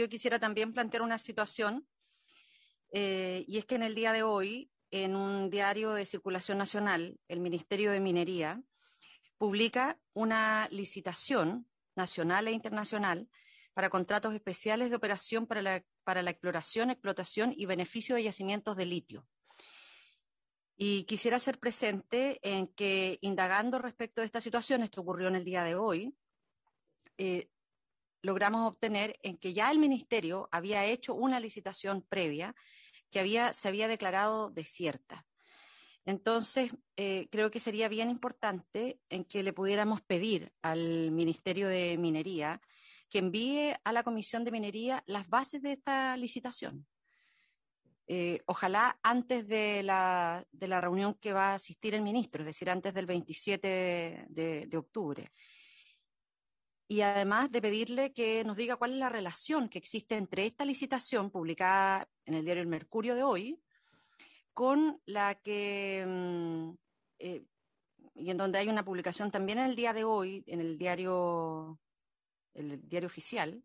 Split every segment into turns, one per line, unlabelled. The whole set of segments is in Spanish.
yo quisiera también plantear una situación, eh, y es que en el día de hoy, en un diario de circulación nacional, el Ministerio de Minería publica una licitación nacional e internacional para contratos especiales de operación para la, para la exploración, explotación y beneficio de yacimientos de litio. Y quisiera ser presente en que, indagando respecto de esta situación, esto ocurrió en el día de hoy, eh, logramos obtener en que ya el Ministerio había hecho una licitación previa que había, se había declarado desierta. Entonces, eh, creo que sería bien importante en que le pudiéramos pedir al Ministerio de Minería que envíe a la Comisión de Minería las bases de esta licitación. Eh, ojalá antes de la, de la, reunión que va a asistir el ministro, es decir, antes del 27 de, de, octubre. Y además de pedirle que nos diga cuál es la relación que existe entre esta licitación publicada en el diario El Mercurio de hoy con la que, mm, eh, y en donde hay una publicación también en el día de hoy, en el diario, el diario oficial,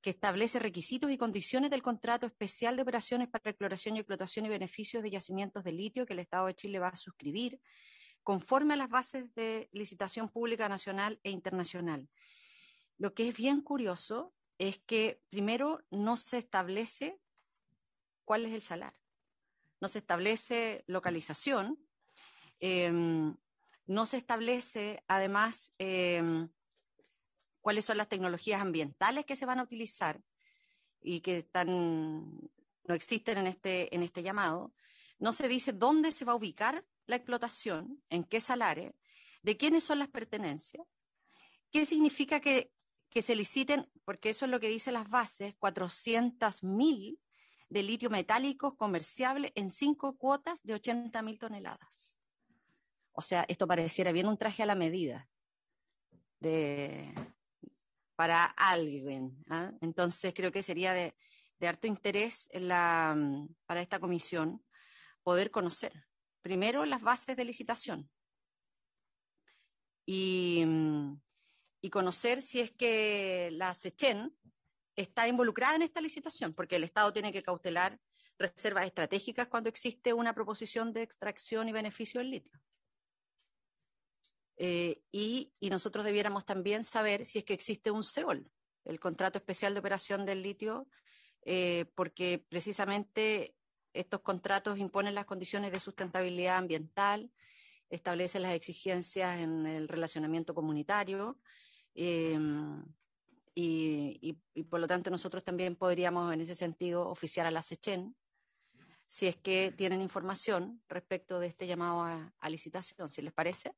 que establece requisitos y condiciones del contrato especial de operaciones para exploración y explotación y beneficios de yacimientos de litio que el Estado de Chile va a suscribir, conforme a las bases de licitación pública nacional e internacional. Lo que es bien curioso es que primero no se establece cuál es el salario, no se establece localización, eh, no se establece además eh, cuáles son las tecnologías ambientales que se van a utilizar y que no existen en este, en este llamado. No se dice dónde se va a ubicar la explotación, en qué salario, de quiénes son las pertenencias, qué significa que, que se liciten, porque eso es lo que dicen las bases, 400.000 de litio metálico comerciable en cinco cuotas de 80.000 toneladas. O sea, esto pareciera bien un traje a la medida de, para alguien. ¿ah? Entonces creo que sería de, de harto interés para esta comisión poder conocer primero las bases de licitación y, y conocer si es que la SECHEN está involucrada en esta licitación, porque el Estado tiene que cautelar reservas estratégicas cuando existe una proposición de extracción y beneficio del litio. Eh, y, y, nosotros debiéramos también saber si es que existe un CEOL, el contrato especial de operación del litio, eh, porque precisamente estos contratos imponen las condiciones de sustentabilidad ambiental, establecen las exigencias en el relacionamiento comunitario. Eh, y, y, y, por lo tanto nosotros también podríamos en ese sentido oficiar a la SECHEN si es que tienen información respecto de este llamado a, a licitación, si les parece.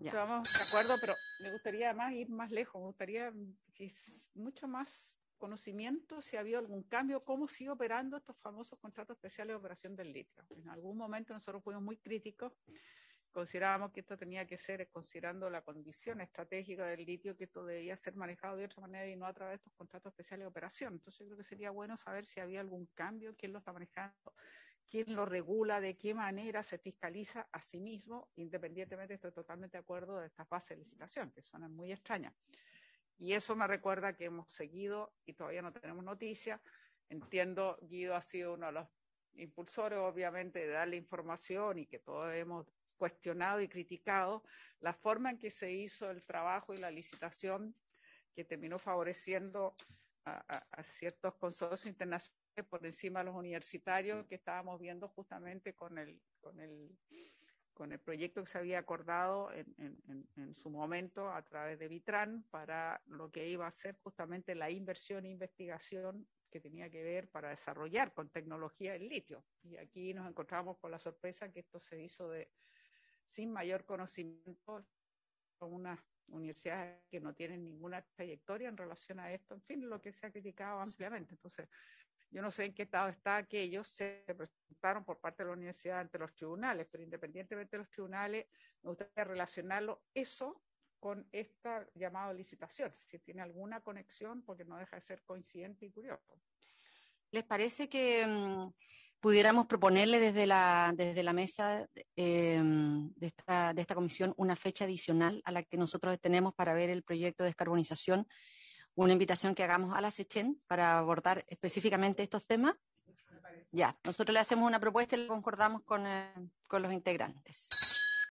Estamos de acuerdo, pero me gustaría más ir más lejos, me gustaría que mucho más conocimiento si ha habido algún cambio, cómo sigue operando estos famosos contratos especiales de operación del litio. En algún momento nosotros fuimos muy críticos, considerábamos que esto tenía que ser, considerando la condición estratégica del litio, que esto debía ser manejado de otra manera y no a través de estos contratos especiales de operación. Entonces yo creo que sería bueno saber si había algún cambio, quién lo está manejando, quién lo regula, de qué manera se fiscaliza a sí mismo, independientemente, estoy totalmente de acuerdo de estas bases de licitación, que suenan muy extrañas. Y eso me recuerda que hemos seguido y todavía no tenemos noticia. Entiendo, Guido ha sido uno de los impulsores, obviamente, de darle información y que todos hemos cuestionado y criticado la forma en que se hizo el trabajo y la licitación que terminó favoreciendo a, a, a ciertos consorcios internacionales por encima de los universitarios que estábamos viendo justamente con el, con el, con el proyecto que se había acordado en, en, en, su momento a través de Vitran para lo que iba a ser justamente la inversión e investigación que tenía que ver para desarrollar con tecnología el litio. Y aquí nos encontramos con la sorpresa que esto se hizo de sin mayor conocimiento con unas universidades que no tienen ninguna trayectoria en relación a esto, en fin, lo que se ha criticado ampliamente. Entonces, yo no sé en qué estado está aquellos, se presentaron por parte de la universidad ante los tribunales, pero independientemente de los tribunales, me gustaría relacionarlo eso con esta llamada licitación, si tiene alguna conexión, porque no deja de ser coincidente y curioso.
¿Les parece que um, pudiéramos proponerle desde la, desde la mesa eh, de, esta, de esta comisión una fecha adicional a la que nosotros tenemos para ver el proyecto de descarbonización? Una invitación que hagamos a la SECHEN para abordar específicamente estos temas. Ya, nosotros le hacemos una propuesta y la concordamos con, eh, con los integrantes.